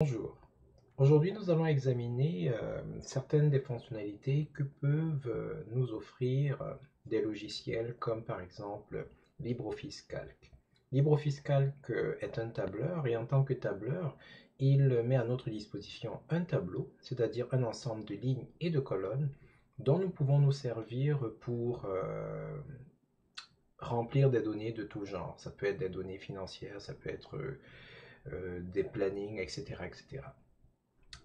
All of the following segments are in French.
Bonjour. Aujourd'hui, nous allons examiner euh, certaines des fonctionnalités que peuvent euh, nous offrir euh, des logiciels comme par exemple LibreOffice Calc. LibreOffice Calc est un tableur et en tant que tableur, il met à notre disposition un tableau, c'est-à-dire un ensemble de lignes et de colonnes dont nous pouvons nous servir pour remplir des données de tout genre. Ça peut être des données financières, ça peut être des plannings, etc., etc.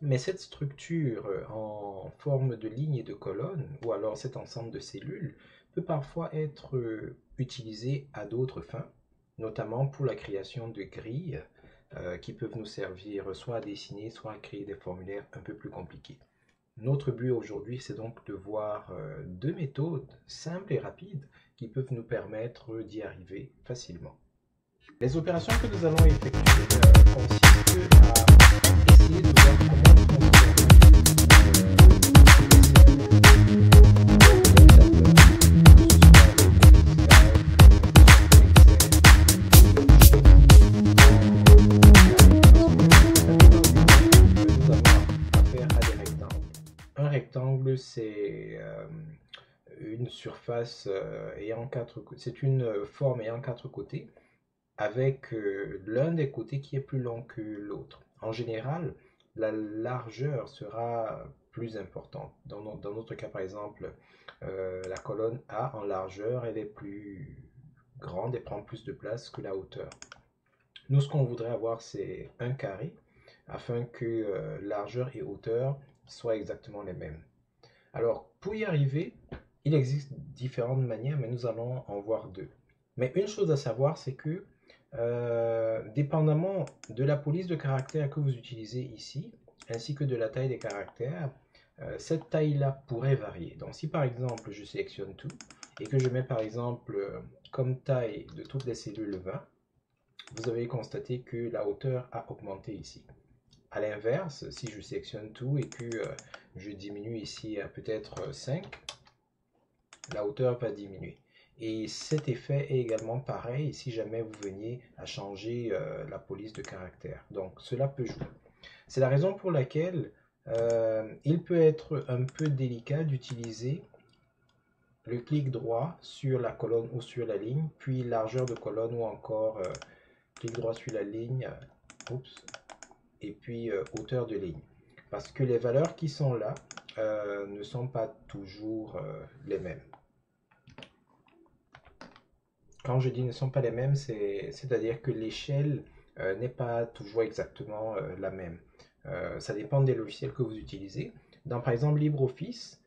Mais cette structure euh, en forme de ligne et de colonne, ou alors cet ensemble de cellules, peut parfois être euh, utilisé à d'autres fins, notamment pour la création de grilles qui peuvent nous servir soit à dessiner, soit à créer des formulaires un peu plus compliqués. Notre but aujourd'hui, c'est donc de voir deux méthodes simples et rapides qui peuvent nous permettre d'y arriver facilement. Les opérations que nous allons effectuer euh, consistent à essayer de voir comment Un rectangle, c'est euh, une surface euh, ayant quatre, c'est une forme ayant quatre côtés avec euh, l'un des côtés qui est plus long que l'autre. En général, la largeur sera plus importante. Dans, notre cas, par exemple, euh, la colonne A en largeur, elle est plus grande et prend plus de place que la hauteur. Nous, ce qu'on voudrait avoir, c'est un carré, afin que euh, largeur et hauteur soient exactement les mêmes. Alors, pour y arriver, il existe différentes manières, mais nous allons en voir deux. Mais une chose à savoir, c'est que euh, dépendamment de la police de caractère que vous utilisez ici, ainsi que de la taille des caractères, euh, cette taille-là pourrait varier. Donc si par exemple je sélectionne tout et que je mets par exemple euh, comme taille de toutes les cellules 20, vous avez constaté que la hauteur a augmenté ici. A l'inverse, si je sélectionne tout et que je diminue ici à peut-être 5, la hauteur va diminuer. Et cet effet est également pareil si jamais vous veniez à changer euh, la police de caractère. Donc cela peut jouer. C'est la raison pour laquelle euh, il peut être un peu délicat d'utiliser le clic droit sur la colonne ou sur la ligne, puis largeur de colonne ou encore euh, clic droit sur la ligne, et puis hauteur de ligne. Parce que les valeurs qui sont là ne sont pas toujours les mêmes. Quand je dis ne sont pas les mêmes, c'est-à-dire que l'échelle euh, n'est pas toujours exactement euh, la même. Euh, ça dépend des logiciels que vous utilisez. Dans par exemple LibreOffice,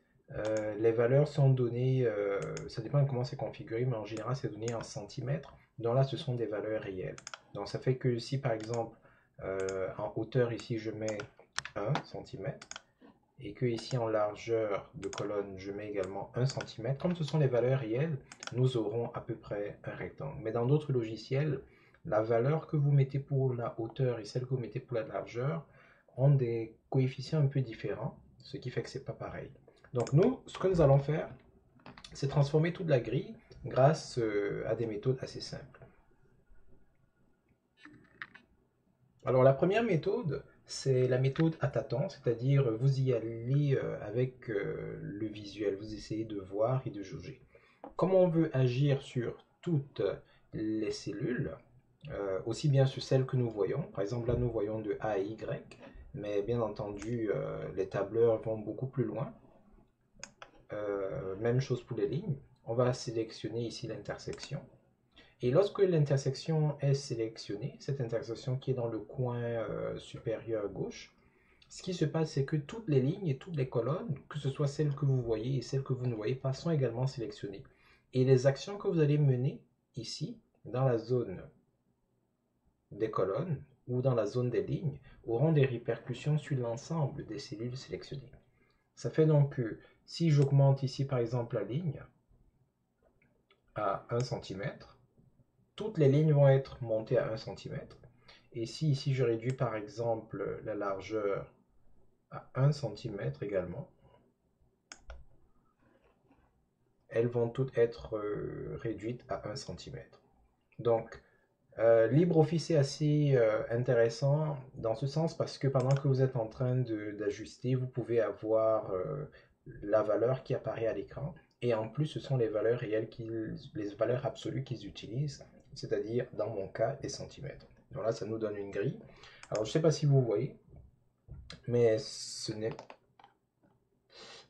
les valeurs sont données, ça dépend de comment c'est configuré, mais en général c'est donné en centimètres. Donc là, ce sont des valeurs réelles. Donc ça fait que si par exemple en hauteur ici je mets 1 cm, et que ici en largeur de colonne, je mets également 1 cm. Comme ce sont les valeurs réelles, nous aurons à peu près un rectangle. Mais dans d'autres logiciels, la valeur que vous mettez pour la hauteur et celle que vous mettez pour la largeur ont des coefficients un peu différents, ce qui fait que c'est pas pareil. Donc nous, ce que nous allons faire, c'est transformer toute la grille grâce euh, à des méthodes assez simples. Alors la première méthode, c'est la méthode à tâtons, c'est-à-dire vous y allez euh, avec euh, le visuel, vous essayez de voir et de juger. Comme on veut agir sur toutes les cellules, euh, aussi bien sur celles que nous voyons, par exemple là nous voyons de A à Y, mais bien entendu les tableurs vont beaucoup plus loin. même chose pour les lignes. On va sélectionner ici l'intersection. Et lorsque l'intersection est sélectionnée, cette intersection qui est dans le coin euh, supérieur gauche, ce qui se passe, c'est que toutes les lignes et toutes les colonnes, que ce soit celles que vous voyez et celles que vous ne voyez pas, sont également sélectionnées. Et les actions que vous allez mener ici, dans la zone des colonnes ou dans la zone des lignes, auront des répercussions sur l'ensemble des cellules sélectionnées. Ça fait donc que si j'augmente ici par exemple la ligne à 1 cm, toutes les lignes vont être montées à 1 cm. Et si ici je réduis par exemple la largeur à 1 cm également, elles vont toutes être euh, réduites à 1 cm. Donc, Euh, LibreOffice est assez euh, intéressant dans ce sens parce que pendant que vous êtes en train d'ajuster, vous pouvez avoir la valeur qui apparaît à l'écran. Et en plus, ce sont les valeurs réelles, les valeurs absolues qu'ils utilisent, c'est-à-dire dans mon cas, les centimètres. Donc là, ça nous donne une grille. Alors, je ne sais pas si vous voyez, mais ce n'est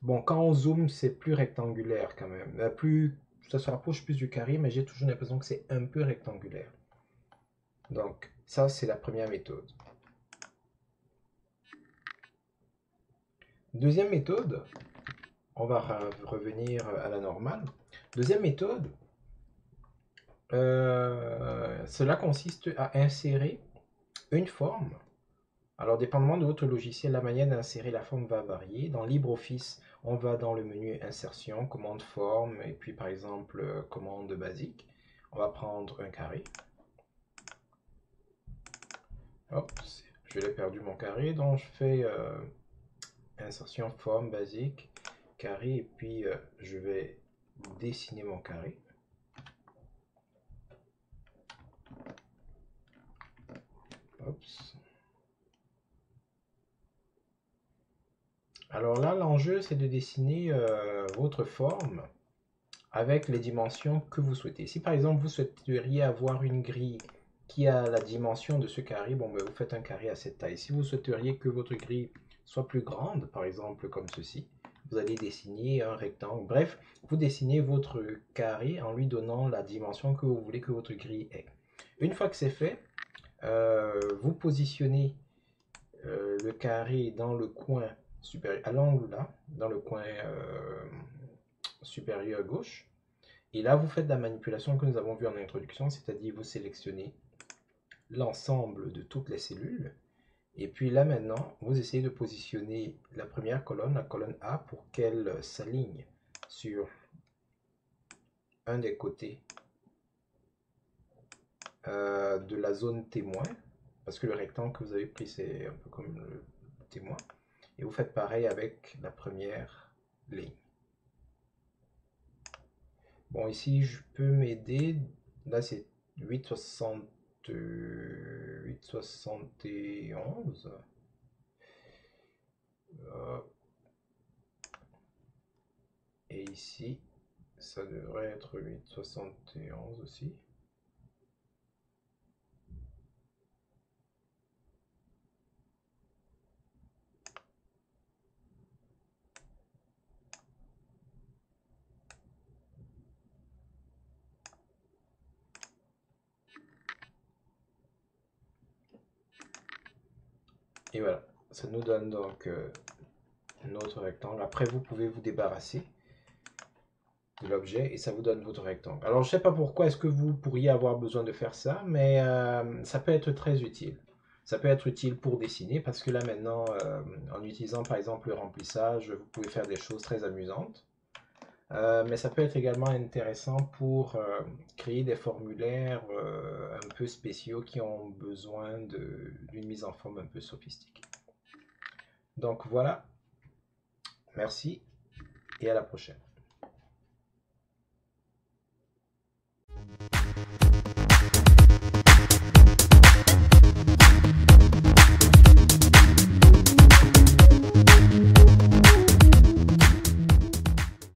Bon, quand on zoome, c'est plus rectangulaire quand même. Plus, ça se rapproche plus du carré, mais j'ai toujours l'impression que c'est un peu rectangulaire. Donc, ça, c'est la première méthode. Deuxième méthode, on va revenir à la normale. Deuxième méthode, euh, cela consiste à insérer une forme. Alors, dépendamment de votre logiciel, la manière d'insérer la forme va varier. Dans LibreOffice, on va dans le menu Insertion, commande forme, et puis par exemple, commande basique. On va prendre un carré. Hop, je l'ai perdu mon carré, donc je fais euh, insertion forme basique, carré, et puis euh, je vais dessiner mon carré. Alors là, l'enjeu, c'est de dessiner euh, votre forme avec les dimensions que vous souhaitez. Si par exemple, vous souhaiteriez avoir une grille qui a la dimension de ce carré, bon, ben, vous faites un carré à cette taille. Si vous souhaiteriez que votre grille soit plus grande, par exemple comme ceci, vous allez dessiner un rectangle. Bref, vous dessinez votre carré en lui donnant la dimension que vous voulez que votre grille ait. Une fois que c'est fait, vous positionnez euh, le carré dans le coin supérieur, à l'angle là, dans le coin euh, supérieur gauche. Et là, vous faites la manipulation que nous avons vue en introduction, c'est-à-dire vous sélectionnez l'ensemble de toutes les cellules. Et puis là maintenant, vous essayez de positionner la première colonne, la colonne A, pour qu'elle s'aligne sur un des côtés euh, de la zone témoin, parce que le rectangle que vous avez pris, c'est un peu comme le témoin. Et vous faites pareil avec la première ligne. Bon, ici, je peux m'aider. Là, c'est 8,60 8,71. Euh, et ici, ça devrait être 8,71 aussi. Et voilà, ça nous donne donc euh, notre rectangle. Après, vous pouvez vous débarrasser de l'objet et ça vous donne votre rectangle. Alors, je ne sais pas pourquoi est-ce que vous pourriez avoir besoin de faire ça, mais euh, ça peut être très utile. Ça peut être utile pour dessiner parce que là maintenant, euh, en utilisant par exemple le remplissage, vous pouvez faire des choses très amusantes. Euh, mais ça peut être également intéressant pour euh, créer des formulaires euh, un peu spéciaux qui ont besoin d'une mise en forme un peu sophistiquée. Donc voilà, merci et à la prochaine.